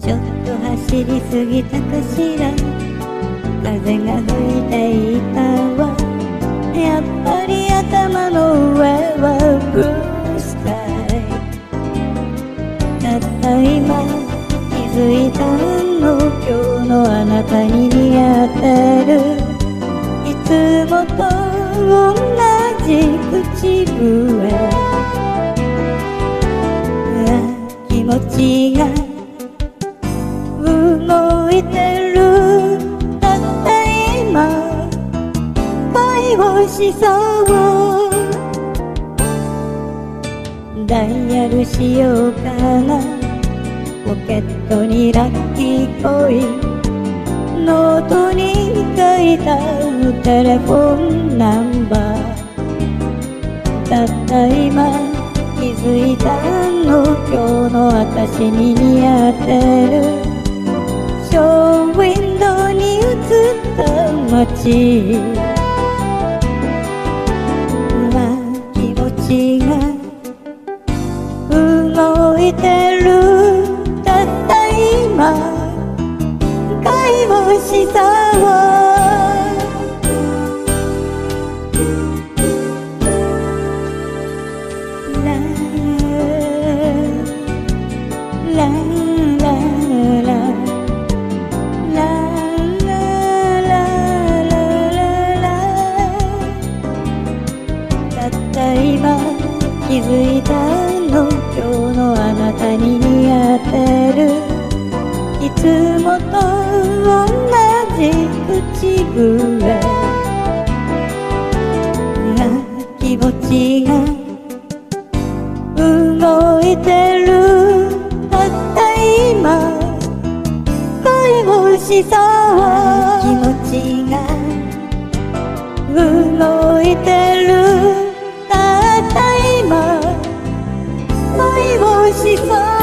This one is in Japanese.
ちょっと走りすぎたかしら。風が吹いていたわ。やっぱり頭の上はブルースカイ。たった今気づいたの。今日のあなたに似合ってる。いつもと同じ口笛。気持ちがしそうダイヤルしようかなポケットにラッキーコインノートに書いたテレフォンナンバーたった今気づいたの今日の私に似合ってる。ショーウィンドウに映った街。いてる。たった今会話したわ。口笛泣きぼちが動いてる。たった今恋をしそう気持ちが動いてる。たった今恋をしそう